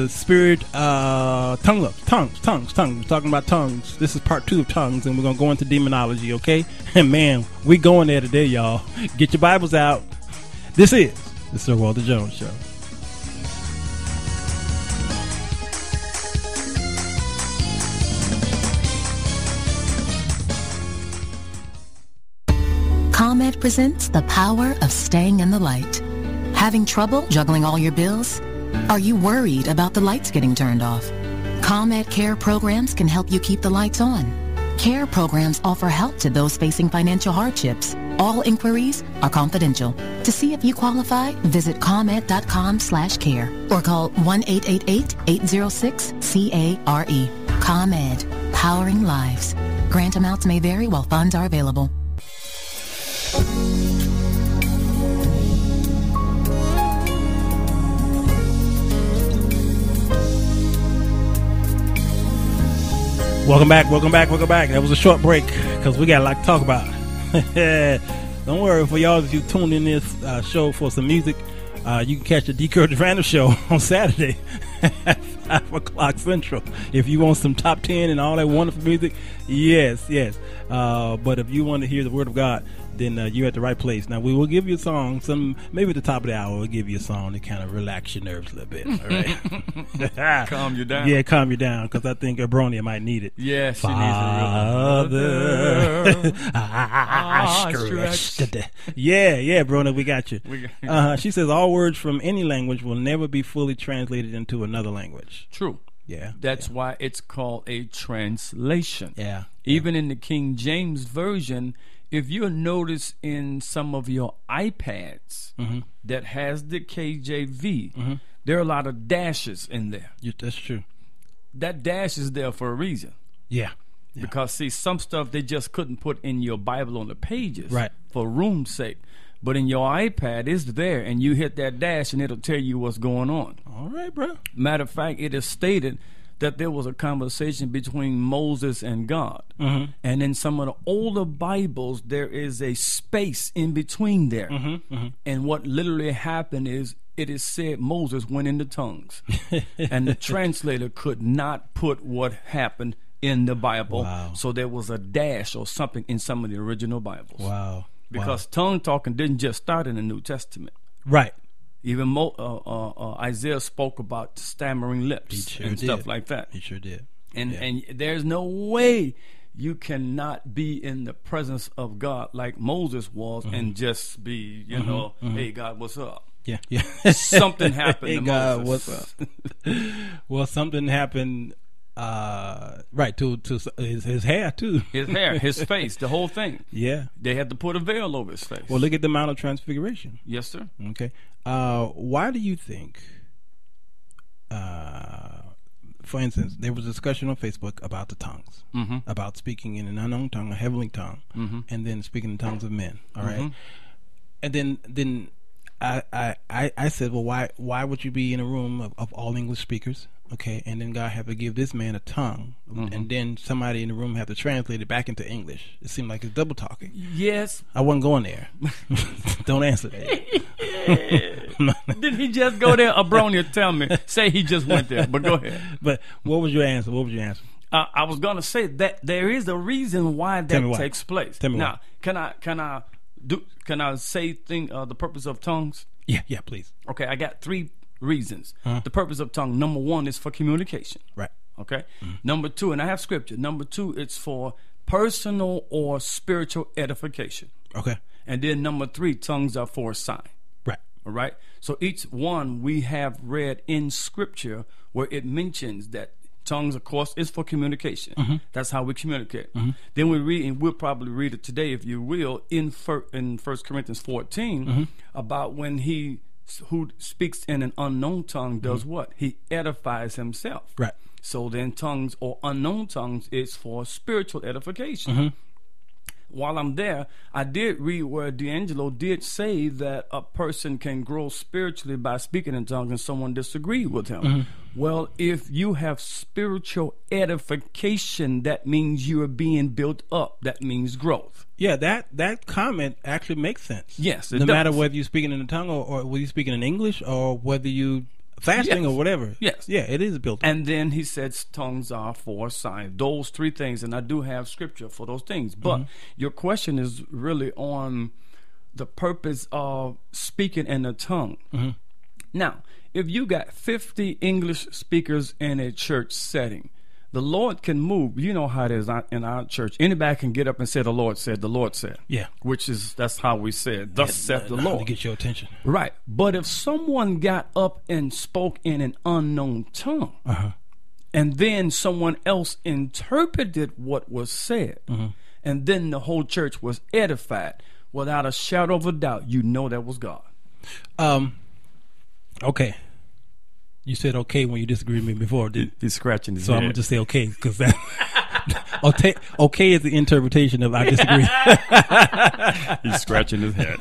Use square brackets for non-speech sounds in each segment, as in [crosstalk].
The spirit, uh, tongue look, tongues, tongues, tongues. We're talking about tongues. This is part two of tongues, and we're gonna go into demonology. Okay, and [laughs] man, we going there today, y'all. Get your Bibles out. This is the Sir Walter Jones Show. ComEd presents the power of staying in the light. Having trouble juggling all your bills? Are you worried about the lights getting turned off? ComEd Care programs can help you keep the lights on. Care programs offer help to those facing financial hardships. All inquiries are confidential. To see if you qualify, visit comed.com slash care or call 1-888-806-CARE. ComEd, powering lives. Grant amounts may vary while funds are available. Welcome back, welcome back, welcome back. That was a short break because we got a lot to talk about. [laughs] Don't worry, for y'all if you tuned in this uh, show for some music, uh, you can catch the D. Curtis Random Show [laughs] on Saturday at 5 o'clock Central. If you want some top 10 and all that wonderful music, yes, yes. Uh, but if you want to hear the Word of God, then uh, you're at the right place. Now, we will give you a song, some maybe at the top of the hour, we'll give you a song to kind of relax your nerves a little bit. All right? [laughs] Calm you down. Yeah, calm you down because I think Abronia might need it. Yeah, she Father, needs a real ah, stretched. Yeah, yeah, Brona, we got you. We got- Uh, she says all words from any language will never be fully translated into another language. True. Yeah, That's why it's called a translation. yeah, Even in the King James Version, if you'll notice in some of your iPads Mm-hmm. that has the KJV, there are a lot of dashes in there. You, that's true. That dash is there for a reason. Yeah, Because see, some stuff they just couldn't put in your Bible on the pages, Right. For room's sake. But in your iPad, it's there, and you hit that dash, and it'll tell you what's going on. all right, bro. Matter of fact, it is stated that there was a conversation between Moses and God. Mm-hmm. And in some of the older Bibles, there is a space in between there. Mm-hmm, And what literally happened is it is said Moses went into tongues. [laughs] and the translator could not put what happened in the Bible. Wow. So there was a dash or something in some of the original Bibles. Wow, Because tongue talking didn't just start in the New Testament. right. Even Mo, uh, uh, uh, Isaiah spoke about stammering lips sure and did. stuff like that. He sure did. And and there's no way you cannot be in the presence of God like Moses was Mm-hmm. and just be, you know, hey God, what's up? Yeah, [laughs] yeah. Something happened Hey, to God, Moses. what's up? [laughs] well, something happened. Uh, right to to his, his hair too. [laughs] His hair, his [laughs] face, the whole thing. Yeah. They had to put a veil over his face. Well, look at the Mount of Transfiguration. yes, sir. Okay. Uh, why do you think, uh, for instance, there was a discussion on Facebook about the tongues, Mm-hmm. about speaking in an unknown tongue, a heavenly tongue, and then speaking in tongues of men. All right? Mm-hmm. And then, then I, I, I, I said, well, why, why would you be in a room of, of all English speakers? Okay, and then God have to give this man a tongue, Mm-hmm. and then somebody in the room have to translate it back into English. It seemed like it's double talking. Yes. I wasn't going there. [laughs] Don't answer that. [laughs] Did he just go there? Abronia, tell me. Say he just went there, but go ahead. [laughs] But what was your answer? What was your answer? Uh, I was gonna say that there is a reason why that why. takes place. Tell me now, why. can I can I do can I say thing uh, the purpose of tongues? Yeah, yeah, please. Okay, I got three reasons. Uh-huh. The purpose of tongue. Number one is for communication. Right. Okay. Mm-hmm. Number two, and I have scripture. Number two, it's for personal or spiritual edification. Okay. And then number three, tongues are for a sign. Right. All right. So each one we have read in scripture where it mentions that tongues, of course, is for communication. That's how we communicate. Then we read, and we'll probably read it today, if you will, in fir- in First Corinthians 14 about when he who speaks in an unknown tongue does mm-hmm. what? He edifies himself. Right. So then, tongues or unknown tongues is for spiritual edification. Mm-hmm. While I'm there, I did read where D'Angelo did say that a person can grow spiritually by speaking in tongues, and someone disagreed with him. Mm-hmm. Well, if you have spiritual edification, that means you are being built up. That means growth. Yeah, that that comment actually makes sense. Yes, it no matter whether you're speaking in a tongue or, or whether you're speaking in English or whether you fasting Yes. or whatever. Yes. Yeah, it is built. And then he says tongues are for signs. Those three things, and I do have scripture for those things. But mm-hmm. your question is really on the purpose of speaking in a tongue. Mm-hmm. Now, if you got 50 English speakers in a church setting, the Lord can move. You know how it is in our church. Anybody can get up and say, "The Lord said." The Lord said. Yeah. Which is that's how we said. Thus saith the Lord." to get your attention. Right. But if someone got up and spoke in an unknown tongue, Uh-huh. and then someone else interpreted what was said, Mm-hmm. and then the whole church was edified, without a shadow of a doubt, you know that was God. Um. Okay. You said okay when you disagreed with me before, did He's scratching his so I'm gonna just say okay because that [laughs] okay okay is the interpretation of I disagree. [laughs] He's scratching his head.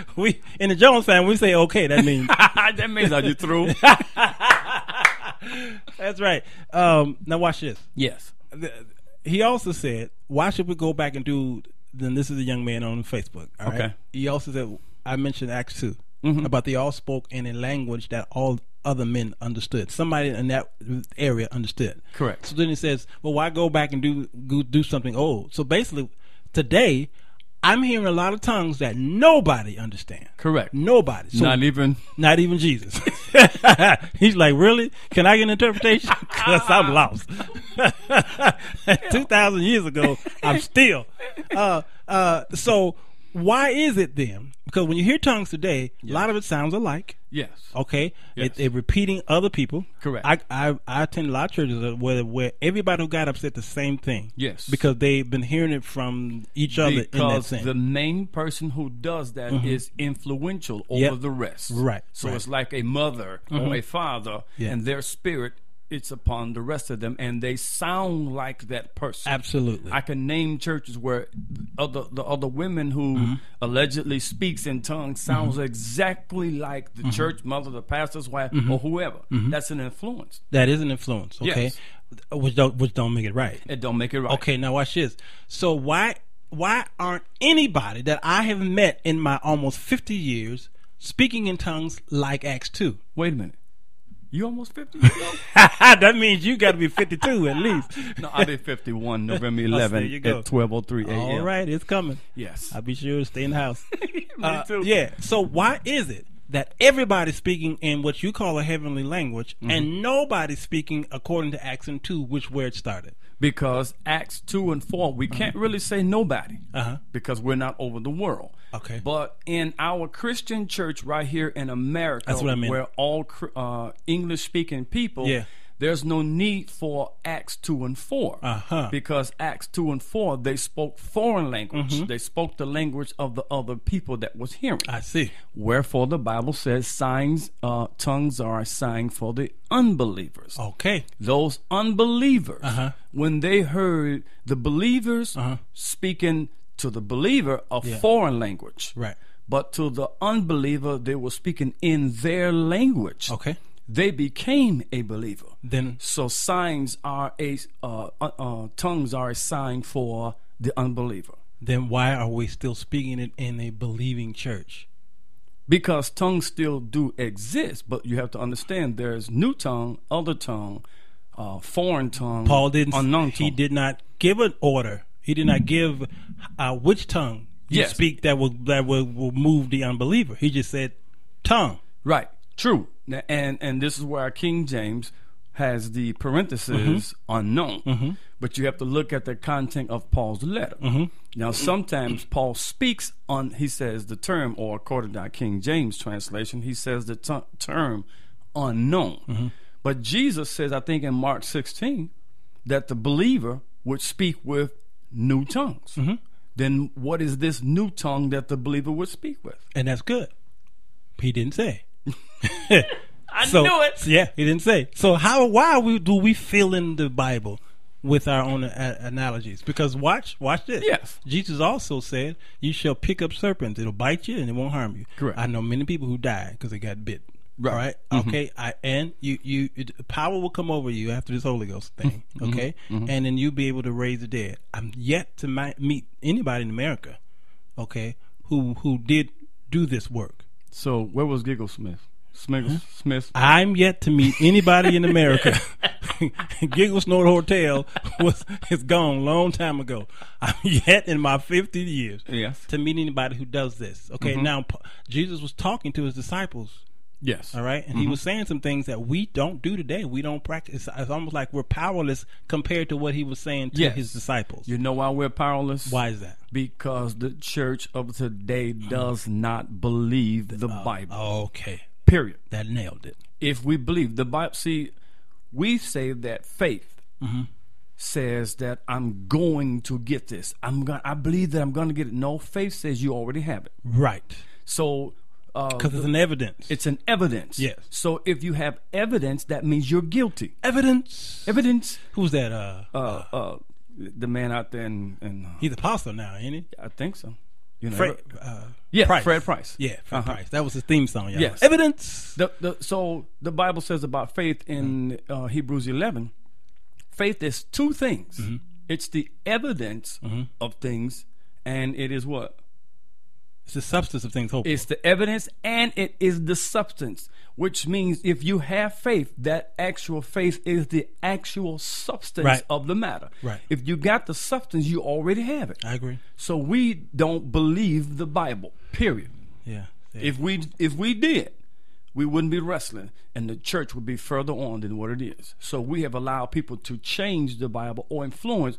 [laughs] we in the Jones family we say okay. That means that means are you through? that's right. Um. Now watch this. yes. he also said, "Why should we go back and do?" Then this is a young man on Facebook. all right? Okay. He also said, "I mentioned Acts 2 about they all spoke in a language that all other men understood. Somebody in that area understood. Correct. So then he says, "Well, why go back and do go, do something old?" So basically, today, I'm hearing a lot of tongues that nobody understands. Correct. Nobody. So Not even. not even Jesus. [laughs] He's like, really? Can I get an interpretation? [laughs] Because I'm lost. [laughs] Two thousand years ago, I'm still. Uh, uh, so why is it then? Because when you hear tongues today, a lot of it sounds alike. Yes. Okay, Yes. it, they're repeating other people. Correct. I, I I attend a lot of churches where where everybody who got up said the same thing. Yes. because they've been hearing it from each other in that because the main person who does that mm-hmm. is influential over Yep. the rest. Right, So right. it's like a mother or mm-hmm. a father, Yeah. and their spirit it's upon the rest of them, and they sound like that person. Absolutely. I can name churches where other the other women who mm-hmm. allegedly speaks in tongues mm-hmm. sounds exactly like the mm-hmm. church mother, the pastor's wife, or whoever. That's an influence. that is an influence. Okay, Yes. which don't which don't make it right. It don't make it right. Okay, now watch this. So why why aren't anybody that I have met in my almost fifty years speaking in tongues like Acts two? Wait a minute. You almost fifty years old? [laughs] that means you got to be fifty two at least. No, I'll be 51 [laughs] November there 11 go. at 12:03 a.m. All right, it's coming. Yes. I'll be sure to stay in the house. [laughs] Me Uh, too. Yeah. So why is it that everybody's speaking in what you call a heavenly language Mm-hmm. and nobody's speaking according to Acts and two, which where it started? Because Acts 2 and 4, we can't really say nobody Uh-huh. because we're not over the world. Okay. But in our Christian church right here in America, That's what I meant. where all uh, English speaking people, Yeah. There's no need for Acts 2 and 4. Uh-huh. Because Acts 2 and 4, they spoke foreign language. Mm-hmm. They spoke the language of the other people that was hearing. I see. Wherefore the Bible says signs, uh, tongues are a sign for the unbelievers. Okay. Those unbelievers, Uh-huh. when they heard the believers speaking to the believer a Yeah. foreign language, Right. but to the unbeliever they were speaking in their language. Okay. They became a believer. Then So signs are a uh, uh, uh, tongues are a sign for the unbeliever. then why are we still speaking it in a believing church? because tongues still do exist, but you have to understand there's new tongue, other tongue, uh, foreign tongue. Paul didn't. unknown He tongue. did not give an order. He did not give uh, which tongue you Yes. speak that will that will, will move the unbeliever. He just said tongue. Right, true. And and this is where King James has the parentheses mm-hmm. unknown. Mm-hmm. But you have to look at the content of Paul's letter. Mm-hmm. Now, sometimes Paul speaks on. He says the term, or according to our King James translation, he says the t- term unknown. But Jesus says, I think in Mark 16, that the believer would speak with new tongues. Then what is this new tongue that the believer would speak with? and that's good. He didn't say. [laughs] I So knew it. yeah, he didn't say. So how why we, do we fill in the Bible with our own a- analogies? Because watch watch this. Yes. Jesus also said, "You shall pick up serpents; it'll bite you and it won't harm you." Correct. I know many people who died because they got bit. Right. Right. Mm-hmm. Okay. I and you you it, power will come over you after this Holy Ghost thing. Mm-hmm. Mm-hmm. Okay. And then you'll be able to raise the dead. I'm yet to mi- meet anybody in America. Okay. Who who did do this work? So where was Giggle Smith? Smith. Smith. I'm yet to meet anybody in America. [laughs] Giggle Snort Hotel was is gone long time ago. I'm [laughs] yet in my 50 years Yes. to meet anybody who does this. Okay, mm-hmm. now Jesus was talking to his disciples. Yes. All right, and he was saying some things that we don't do today. We don't practice. It's almost like we're powerless compared to what he was saying to Yes. his disciples. You know why we're powerless? Why is that? Because the church of today does not believe the Bible. Okay, Period. that nailed it. If we believe the Bible, see, we say that faith Mm-hmm. says that I'm going to get this. I'm going. I believe that I'm going to get it. No, faith says you already have it. Right, So. Uh, because it's an evidence. it's an evidence. Yes. So if you have evidence, that means you're guilty. evidence. Evidence. Who's that? Uh, Uh, uh, the man out there in, in uh, he's apostle now, ain't he? I think so. You know, Fred, uh, yeah, Price. Fred Price. Yeah, Fred Uh-huh. Price. That was his theme song. Y'all. Yes. Evidence. The, the, so the Bible says about faith in uh, Hebrews 11, faith is two things. Mm-hmm. It's the evidence of things, and it is what? It's the substance of things hoped. It's the evidence and it is the substance, which means if you have faith, that actual faith is the actual substance Right. of the matter. Right. If you got the substance, you already have it. I agree. So we don't believe the Bible. Period. Yeah. yeah. If we if we did, we wouldn't be wrestling, and the church would be further on than what it is. So we have allowed people to change the Bible or influence,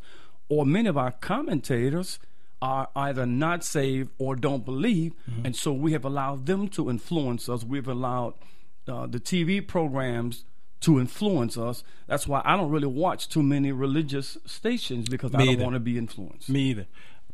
or many of our commentators are either not saved or don't believe, and so we have allowed them to influence us. We've allowed uh, the TV programs to influence us. That's why I don't really watch too many religious stations because I don't want to be influenced. Me either.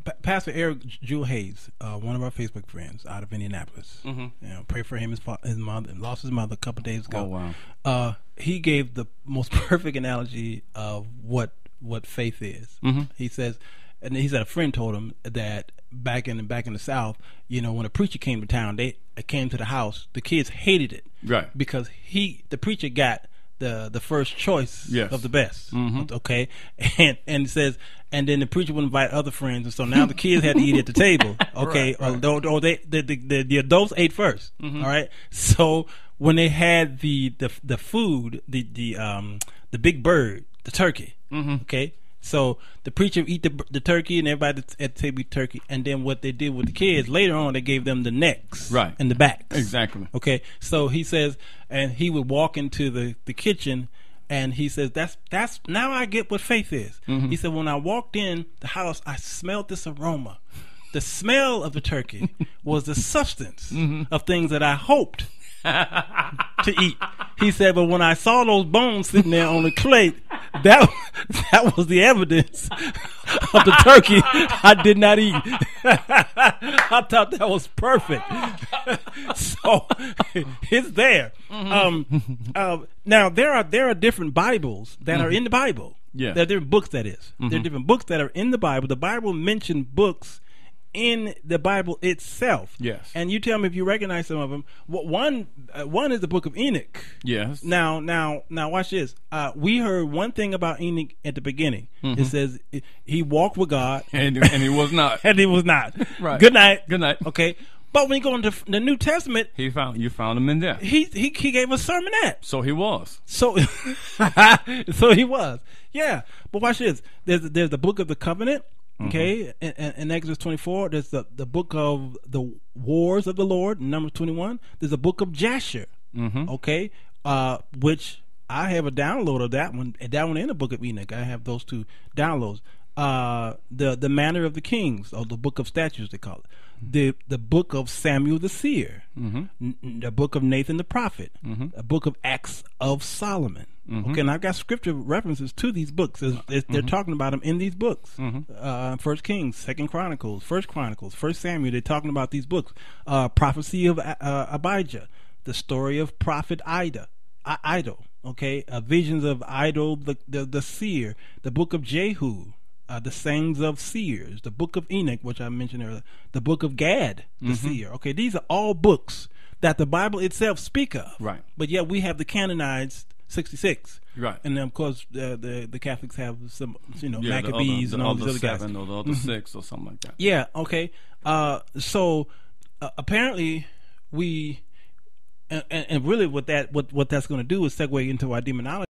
Pa- Pastor Eric Jewel Hayes, uh, one of our Facebook friends out of Indianapolis. Mm-hmm. You know, pray for him. His, fa- his mother lost his mother a couple days ago. Oh, wow. Uh, he gave the most [laughs] perfect analogy of what what faith is. Mm-hmm. He says, and he said a friend told him that back in back in the South, you know, when a preacher came to town, they uh, came to the house. The kids hated it, Right. Because he, the preacher, got the the first choice Yes. of the best. Mm-hmm. Okay, [laughs] and and it says, and then the preacher would invite other friends, and so now the kids had to eat at the table. [laughs] Okay, Right, or, or they the, the the adults ate 1st mm-hmm. all right, so when they had the the the food, the the um the big bird, the turkey. Mm-hmm. Okay. So the preacher eat the the turkey and everybody at the table eat turkey, and then what they did with the kids later on, they gave them the necks Right. and the backs Exactly. Okay, so he says, and he would walk into the, the kitchen, and he says, "That's that's now I get what faith is." Mm-hmm. He said, "When I walked in the house, I smelled this aroma. The smell of the turkey [laughs] was the substance mm-hmm. of things that I hoped [laughs] to eat." He said, "But when I saw those bones sitting there on the plate, that [laughs] that was the evidence [laughs] of the turkey I did not eat." I thought that was perfect. so it's there. Um, uh, now there are there are different Bibles that are in the Bible. Yeah. there are different books. That is, there are different books that are in the Bible. The Bible mentioned books in the Bible itself. Yes. and you tell me if you recognize some of them. One uh, one is the Book of Enoch. Yes. Now, now, now, watch this. Uh, we heard one thing about Enoch at the beginning. It says he walked with God, [laughs] and, and he was not. [laughs] and he was not. [laughs] Right. Good night. Good night. Okay. But when you go into the New Testament, He found you found him in there. he he, he gave a sermon sermonette. So he was. So, so he was. Yeah. But watch this. There's there's the book of the covenant. Okay, in, in, in Exodus 24, there's the, the book of the wars of the Lord, number 21. There's a book of Jasher. Okay, uh, which I have a download of that one. That one in the book of Enoch. I have those two downloads. Uh, the the manner of the kings, or the book of statutes, they call it. The the book of Samuel the seer, n- n- the book of Nathan the prophet, the book of Acts of Solomon. Okay, and I've got scripture references to these books. It's- it's- They're talking about them in these books. Uh, First Kings, Second Chronicles, First Chronicles, First Samuel. They're talking about these books. Uh, prophecy of uh, Abijah, the story of prophet Ida, I- Idol. Okay, uh, visions of Idol, the, the the seer, the book of Jehu, uh, the sayings of seers, the book of Enoch, which I mentioned earlier, the book of Gad, the seer. Okay, these are all books that the Bible itself speak of. Right. But yet we have the canonized sixty six. Right. And then of course uh, the the Catholics have some you know Yeah, the Maccabees other, and all the these other other guys. seven or the other six or something like that. Yeah. Okay. Uh, so uh, apparently we And, and, and really, what that what what that's going to do is segue into our demonology